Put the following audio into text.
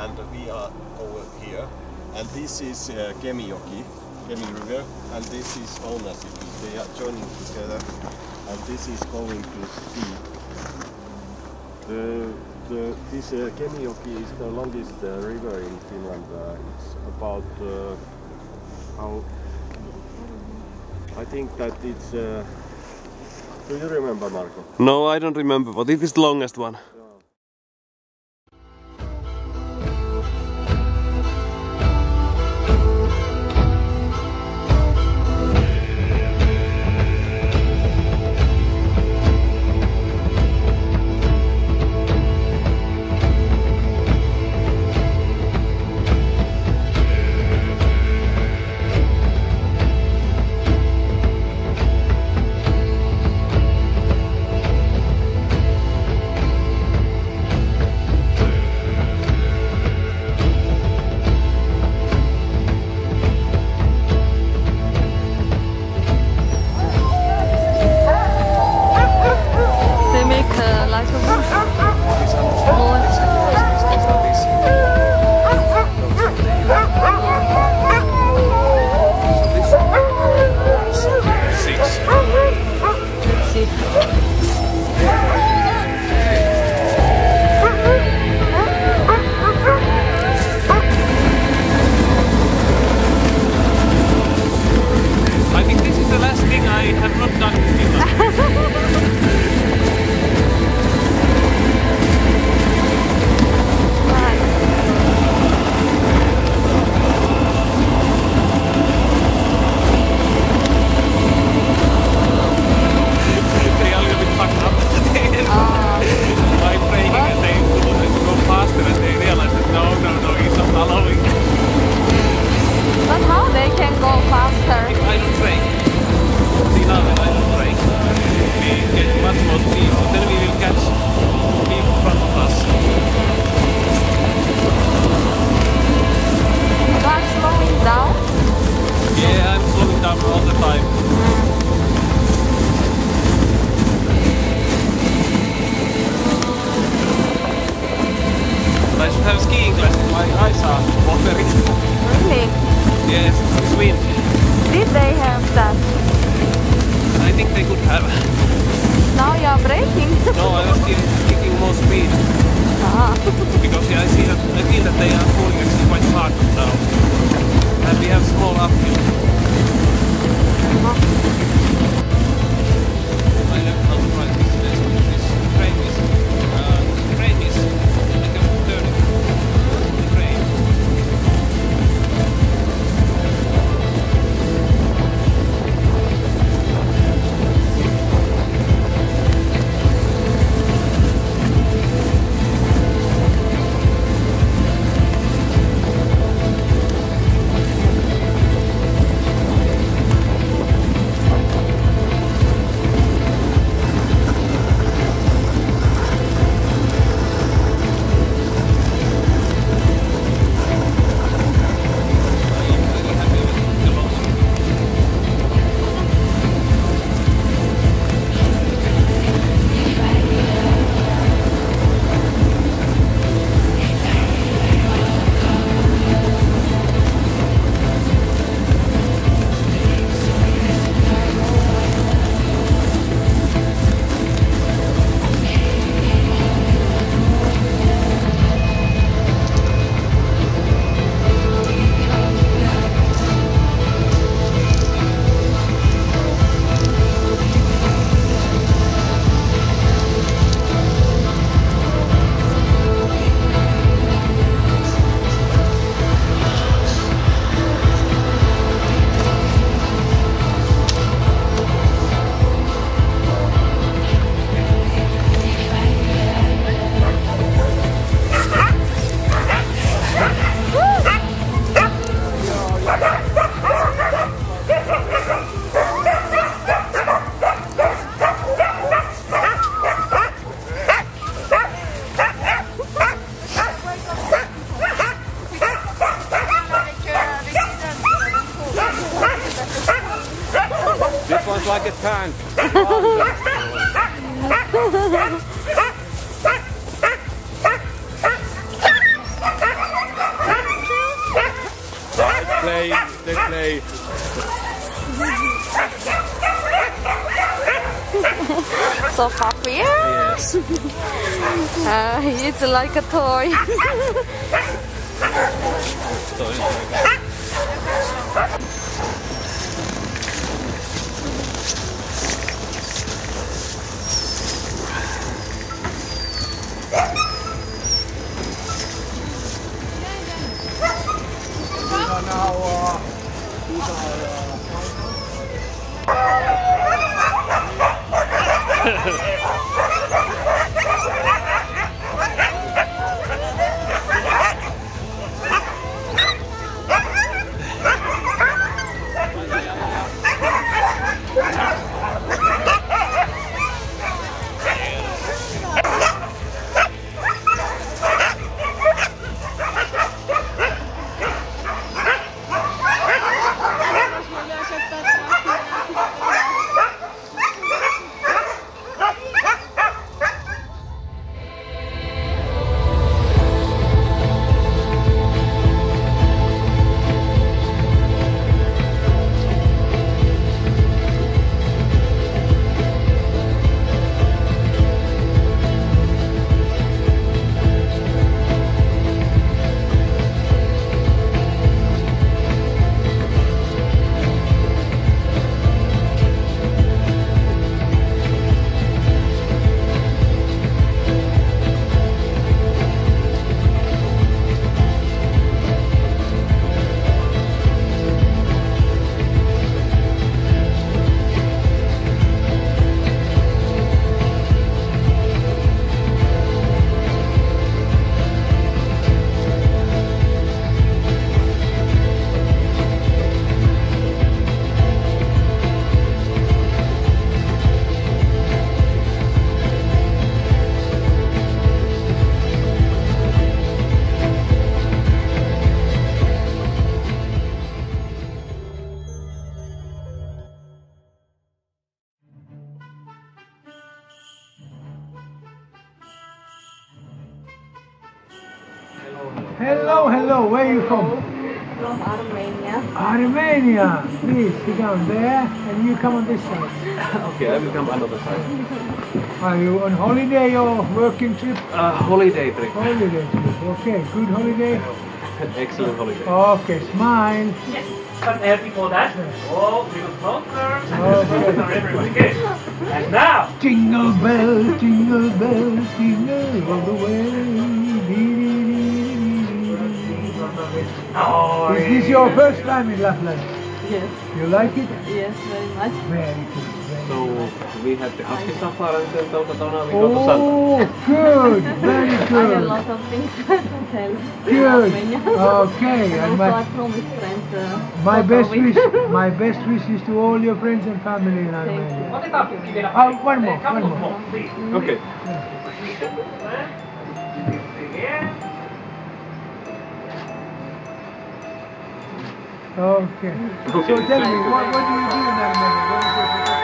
and we are over here. And this is uh, Kemijoki, Kemi River, and this is Ounasjoki. They are joining together, and this is going to sea. The, the, this uh, Kemijoki is the longest uh, river in Finland. Uh, it's about uh, how I think that it's. Uh, do you remember, Marko? No, I don't remember, but it is the longest one. My eyes are watering. Really? yes, it's wind. Did they have that? I think they could have. Now you are braking? No, I was still kicking more speed Ah. because yeah, I see that I feel that they are pulling actually quite hard now. And we have small uphill. like a tank. right, play, they play. so happy, yes. uh, it's like a toy. toy. Hello, hello, where are you from? From Armenia. Armenia. Please sit down there and you come on this side. Okay, I will come another side. Are you on holiday or working trip? Uh, holiday trip. Holiday trip. Okay, good holiday. Excellent holiday. Okay, smile. But uh, before that, oh, little closer. Okay. Everybody good. And now, Jingle bell, jingle bell, jingle all the way. Oh, Is this your first time in Lapland? Yes, You like it? yes, very much. Very good. Very So we had the husky safari and then Taukatona we go to Santa. Oh, good, very good. I have a lot of things to tell. Good. Okay, and my, I promised friends. Uh, my best wish, my best wishes to all your friends and family in Armenia. otetaan vielä Oh, one more, one more. more. Okay. Yeah. Okay. So tell me, what, what do you do in your profession?